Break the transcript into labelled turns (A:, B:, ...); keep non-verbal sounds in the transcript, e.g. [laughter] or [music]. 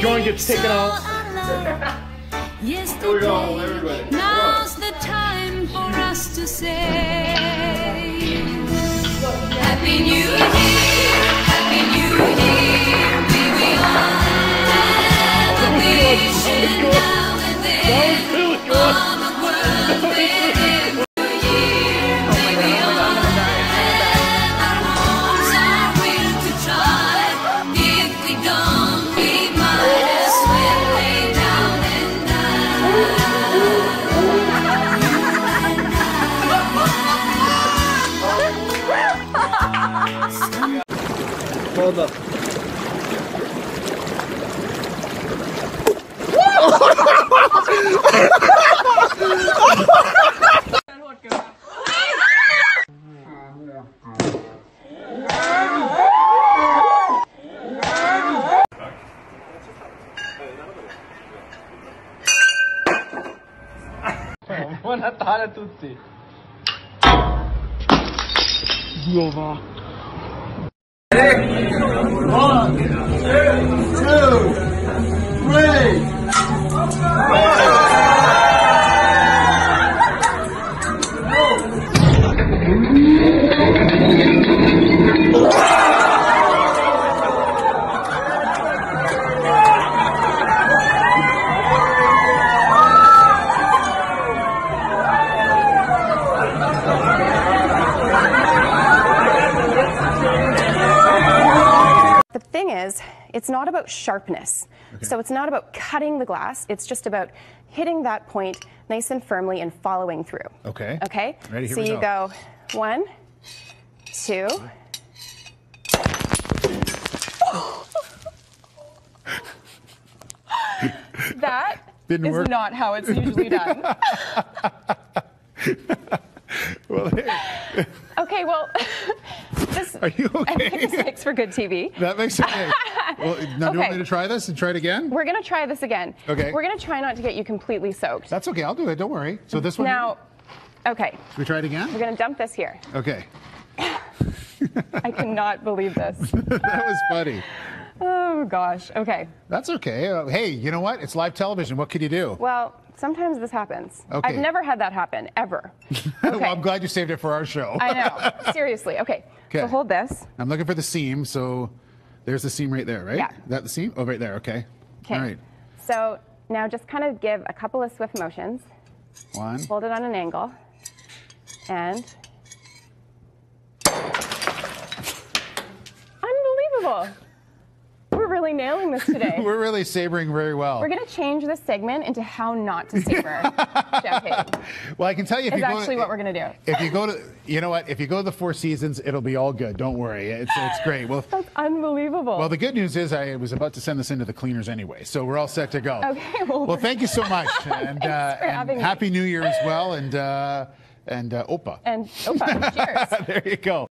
A: joint gets taken out. [laughs]
B: Yesterday,
C: everybody.
B: now's the time for us to say
A: Hold up. Buon Natale a tutti. Dio va.
D: Thing is, it's not about sharpness. So it's not about cutting the glass, it's just about hitting that point nice and firmly and following through.
E: Okay.
D: Okay?
E: Ready, here
D: so
E: we
D: you
E: go.
D: go one, two. [laughs] that
E: Didn't
D: is
E: work.
D: not how it's usually done. [laughs]
E: Well,
D: okay, well, [laughs]
E: are you
D: I think
E: okay?
D: this makes for good TV.
E: that makes okay. Well, now do you want me to try this and try it again?
D: We're gonna try this again.
E: Okay.
D: We're gonna try not to get you completely soaked.
E: That's okay. I'll do it. Don't worry. So this one.
D: Now, okay,
E: Should we try it again?
D: we're gonna dump this here.
E: Okay. [laughs]
D: I cannot believe this. [laughs]
E: that was funny.
D: Oh gosh. Okay.
E: That's okay. Uh, hey, you know what? It's live television. What can you do?
D: Well, sometimes this happens.
E: Okay.
D: I've never had that happen ever. [laughs]
E: well,
D: Okay.
E: I'm glad you saved it for our show.
D: I know. [laughs] Seriously. Okay.
E: Okay.
D: So hold this.
E: I'm looking for the seam. So there's the seam right there, right?
D: Yeah.
E: Is that the seam? Oh, right there. Okay.
D: Okay.
E: All right.
D: So now just kind of give a couple of swift motions.
E: One.
D: Hold it on an angle. And [laughs] unbelievable. We're really nailing this today. [laughs]
E: We're really sabering very well.
D: We're going to change this segment into how not to saber [laughs] champagne.
E: well, I can tell you if you
D: actually
E: go,
D: what we're going to do.
E: If you go to, you know what? If you go to the Four Seasons, it'll be all good. Don't worry. It's it's great. Well, [laughs]
D: That's unbelievable.
E: well, the good news is I was about to send this into the cleaners anyway, so we're all set to go.
D: Okay, well,
E: well, thank you so much, and, uh,
D: for
E: and
D: having me.
E: happy New Year as well, and uh, and uh, Opa.
D: and Opa, cheers.
E: there you go.